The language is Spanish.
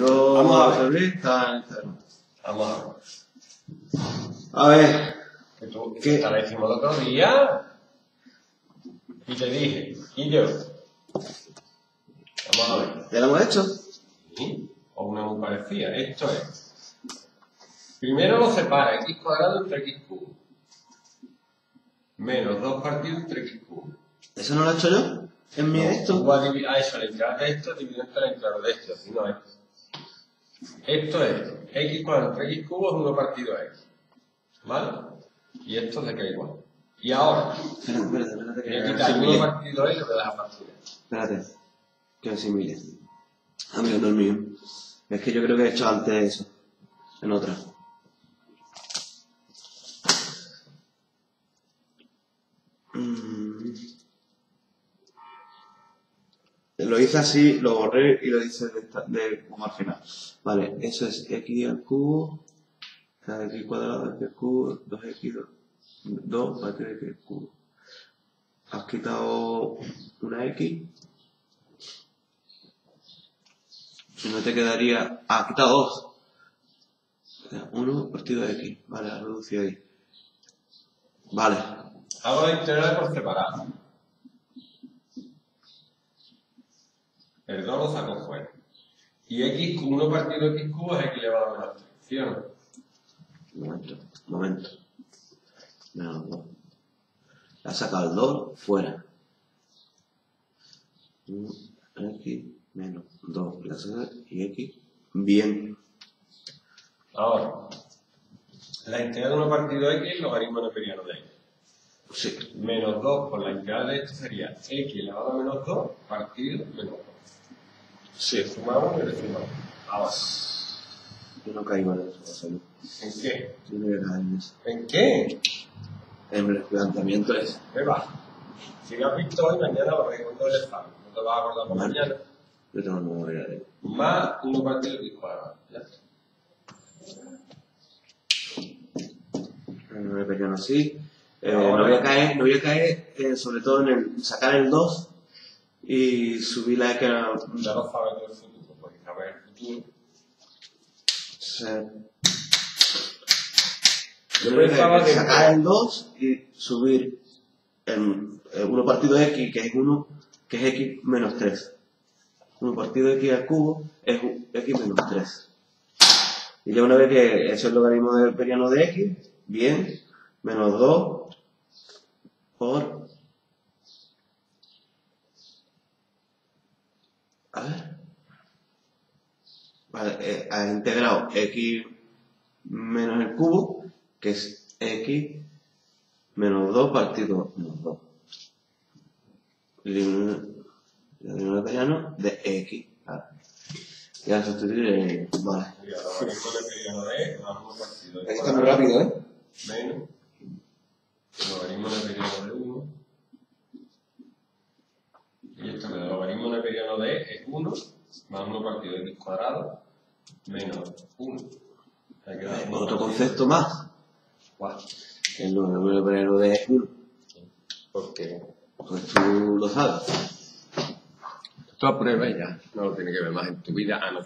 Vamos a ver. Está en Instagram. Vamos a ver. A ver, Que tú, ¿Qué? te la hicimos el otro día. Y te dije, y yo. Vamos a ver. ¿ya lo hemos hecho? Sí, O una muy parecida. Esto es. Primero lo separa x cuadrado entre x cubo. Menos 2 partido entre x cubo. ¿Eso no lo he hecho yo? ¿En mi No, esto? a ah, eso, la integral de esto dividido entre la integral de esto, si no es. Esto es x cuadrado entre x cubo es 1 partido a x. ¿Vale? Y esto se queda igual. Y ahora, Espérate, espérate, espérate. Que voy a quitar 1 asimile. partido a y lo voy a dejar partido. Espérate, que asimile. Amigo, no es mío. Es que yo creo que he hecho antes eso. En otra. Lo hice así, lo borré y lo hice de, esta- de como al final. Vale, eso es x al cubo, x cuadrado, x al cubo, 2x, 2 partido de x al cubo. Has quitado una x y no te quedaría... Ah, has quitado 2. 1 partido de x. Vale, reducido ahí. Vale. Hago la por separado. El 2 lo saco fuera. Y x, 1 partido x cubo es x elevado a menos 3. ¿Sí o no? Momento, momento. Menos 2. Le has sacado el 2 fuera. Un X menos 2. Le has sacado y X. Bien. Ahora, la integral de 1 partido x, logaritmo neperiano de x. Sí. Menos 2 por la integral de esto sería x elevado a menos 2 partido menos 2. Sí. Sumamos y le sumamos. Ahora, Yo no caigo en eso, Luis. ¿en qué? Yo no voy a caer en eso. ¿En qué? En el planteamiento es. ¿Qué va? Si lo has visto hoy, mañana lo ves cuando el examen. No te vas a acordar por mañana. Pero no voy a leer. Más 1 partido de x cuadrado. Ya está. No a así. Eh, no voy a caer, no voy a caer eh, sobre todo en el sacar el 2 y subir la X a Ya lo sabes del futuro, porque sabes el futuro. se- Yo pensaba que sacar el 2 y subir el, el 1 partido de x, que es 1, que es x menos 3. 1 partido x al cubo es x menos 3. Y ya una vez que he hecho el logaritmo del periano de x, bien, menos 2 por... A ver. Vale, eh, has integrado x menos el cubo, que es x menos 2 partido menos 2. El periano de x. Claro. Y ahora sustituir el... Vale. Y el logaritmo neperiano de x más 1 partido de x Está muy rápido, ¿eh? menos el logaritmo neperiano de 1. Y esto que el logaritmo de x es 1 más 1 partido de x cuadrado menos 1. Hay que dar uno Otro concepto más. Guau. El número periano de 1. Porque Pues tú lo sabes. tú apruebas ya. No lo tienes que ver más en tu vida a no